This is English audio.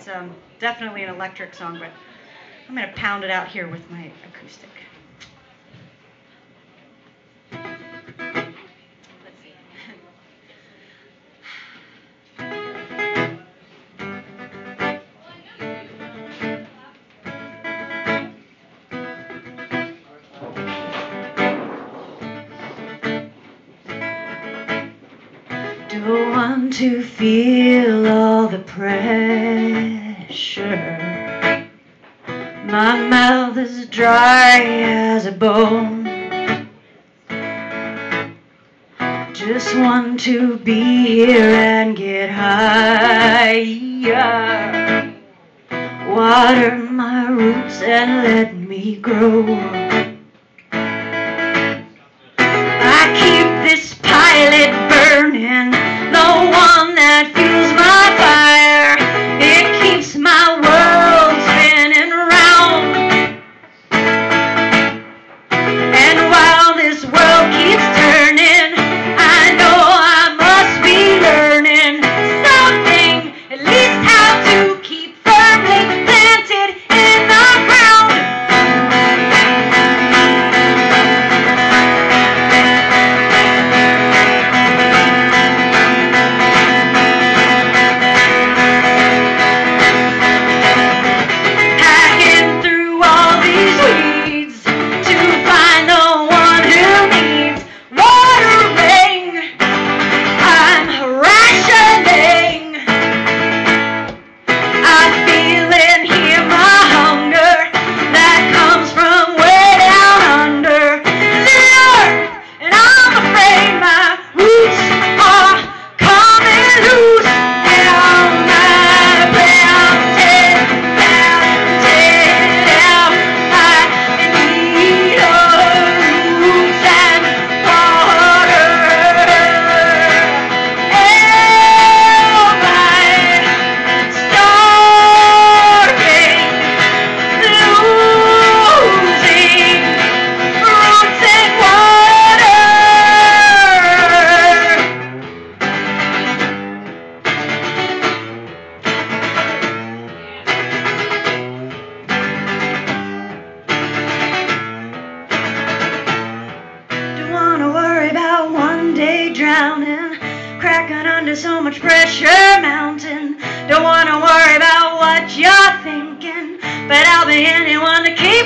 It's um, definitely an electric song, but I'm going to pound it out here with my acoustic. Don't want to feel all the pressure. My mouth is dry as a bone. Just want to be here and get higher. Water my roots and let me grow. Under so much pressure mountain. Don't wanna worry about what you're thinking, but I'll be anyone to keep